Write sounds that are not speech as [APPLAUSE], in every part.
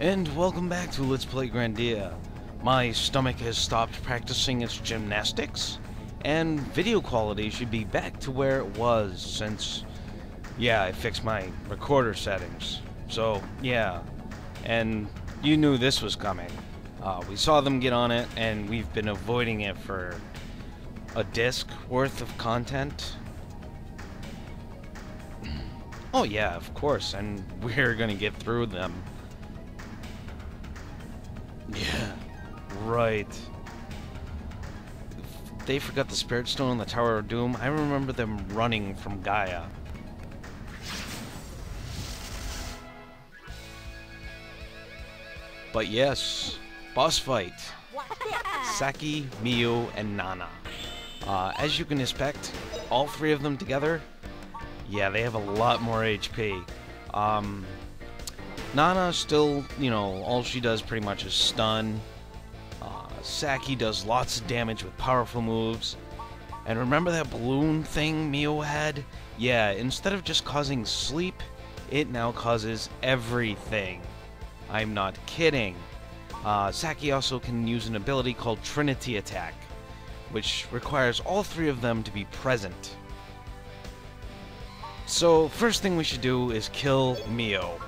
And welcome back to Let's Play Grandia. My stomach has stopped practicing its gymnastics, and video quality should be back to where it was since, yeah, I fixed my recorder settings. So, yeah, and you knew this was coming. Uh, we saw them get on it, and we've been avoiding it for a disc worth of content. [CLEARS THROAT] Oh yeah, of course, and [LAUGHS] we're gonna get through them. Yeah, right. They forgot the Spirit Stone in the Tower of Doom. I remember them running from Gaia. But yes, boss fight. Saki, Mio, and Nana. Uh, as you can expect, all three of them together, yeah, they have a lot more HP. Um, Nana still, you know, all she does pretty much is stun. Uh, Saki does lots of damage with powerful moves. And remember that balloon thing Mio had? Yeah, instead of just causing sleep, it now causes everything. I'm not kidding. Uh, Saki also can use an ability called Trinity Attack, which requires all three of them to be present. So, first thing we should do is kill Mio.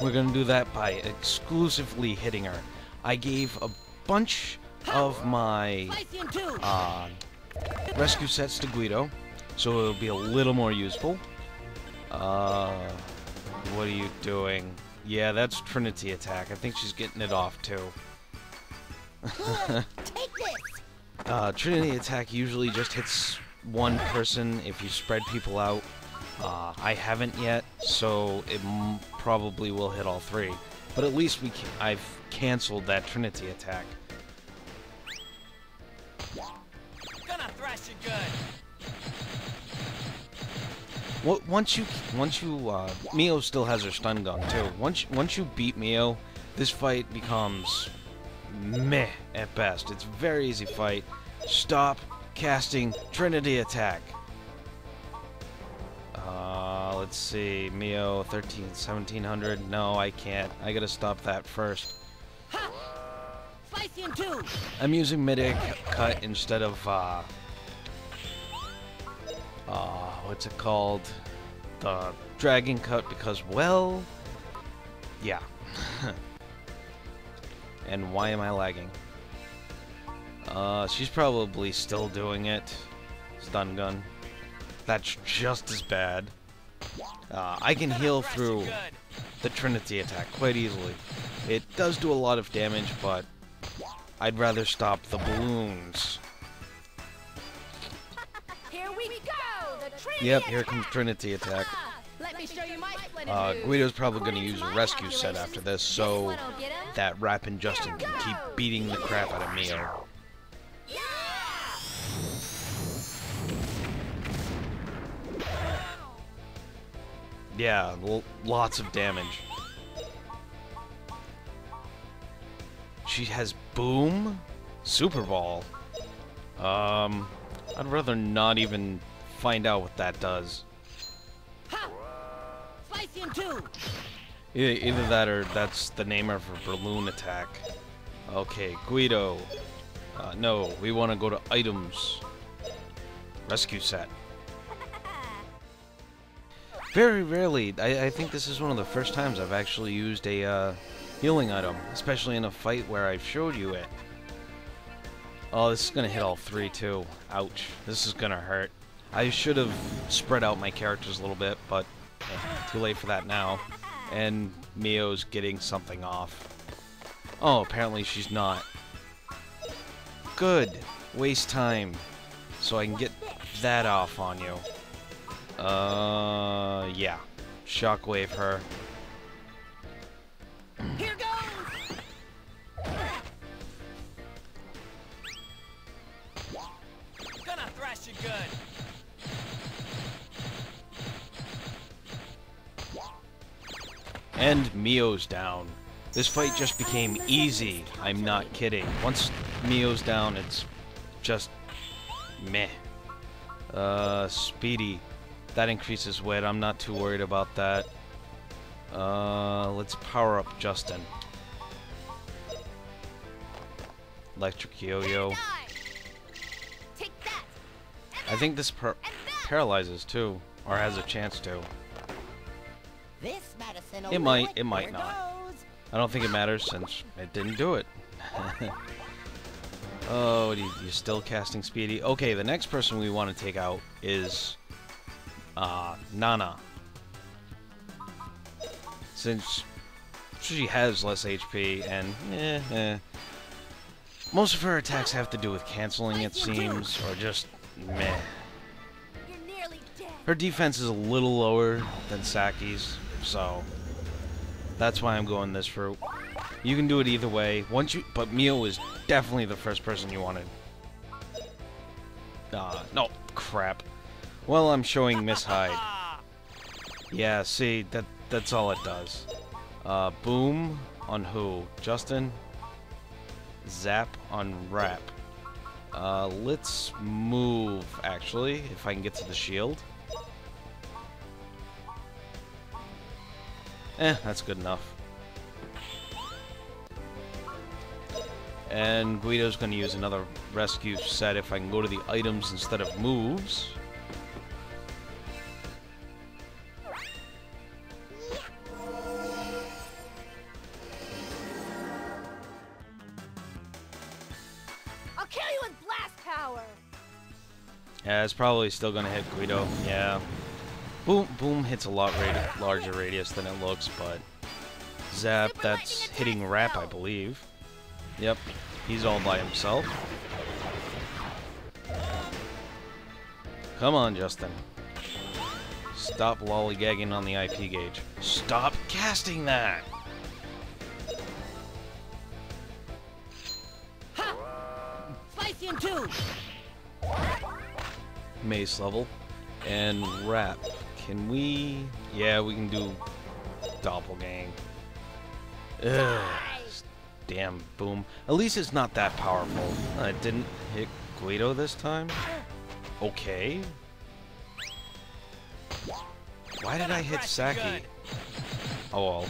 We're gonna do that by exclusively hitting her. I gave a bunch of my uh, rescue sets to Guido, so it'll be a little more useful. Uh, what are you doing? Yeah, that's Trinity attack. I think she's getting it off too. [LAUGHS] uh, Trinity attack usually just hits one person if you spread people out. Uh, I haven't yet, so it probably will hit all three. But at least we I've canceled that Trinity attack. Gonna thrash you good. What, once you once you uh, Mio still has her stun gun too. Once once you beat Mio, this fight becomes meh at best. It's a very easy fight. Stop casting Trinity attack. Let's see, Mio 13, 1700. No, I can't. I gotta stop that first. I'm using Midic cut instead of uh, uh, what's it called? The dragon cut because, well, yeah. [LAUGHS] and why am I lagging? Uh, she's probably still doing it. Stun gun. That's just as bad. Uh, I can heal through the Trinity attack quite easily. It does do a lot of damage, but I'd rather stop the balloons. Here we go! yep, here comes Trinity attack. Uh, Guido's probably going to use a rescue set after this, so that Rappin' Justin can keep beating the crap out of Mio. Yeah, lots of damage. She has Boom? Super Ball? Um, I'd rather not even find out what that does. Either, either that or that's the name of her balloon attack. Okay, Guido. Uh, no, we want to go to items. Rescue set. Very rarely, I, I, think this is one of the first times I've actually used a uh, healing item, especially in a fight where I've showed you it. Oh, this is going to hit all three too. Ouch. This is going to hurt. I should have spread out my characters a little bit, but eh, too late for that now. And Mio's getting something off. Oh, apparently she's not. Good. Waste time. So I can get that off on you. Uh, yeah. Shockwave her. Here goes. Gonna thrash you good. And Mio's down. This fight just became easy. I'm not kidding. Once Mio's down, it's just meh. Uh, Speedy. That increases weight. I'm not too worried about that. Uh, let's power up Justin. Electric yo-yo. I think this par paralyzes too, or has a chance to. It might, it might not. I don't think it matters since it didn't do it. [LAUGHS] oh, you, you're still casting Speedy. Okay, the next person we want to take out is uh, Nana. Since she has less HP and eh, eh. Most of her attacks have to do with canceling, it seems, or just meh. Her defense is a little lower than Saki's, so that's why I'm going this route. You can do it either way. Once you, but Mio is definitely the first person you wanted. Uh, no, crap. Well, I'm showing Miss [LAUGHS] Hyde. Yeah, see, that that's all it does. Uh, boom on who? Justin? Zap on Rapp. Uh, let's move, actually, if I can get to the shield. Eh, that's good enough. And Guido's going to use another rescue set if I can go to the items instead of moves. Yeah, it's probably still going to hit Guido. Yeah. Boom, boom hits a lot radi larger radius than it looks, but Zap, that's hitting Rapp, I believe. Yep, he's all by himself. Come on, Justin. Stop lollygagging on the IP gauge. Stop casting that! Mace level. And Rapp. Can we... Yeah, we can do Doppelgang. Ugh. Damn, boom. At least it's not that powerful. Uh, it didn't hit Guido this time? Okay. Why did I hit Saki? Oh well.